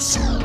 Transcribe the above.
Overall.